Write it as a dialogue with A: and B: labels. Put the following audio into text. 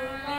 A: Amen.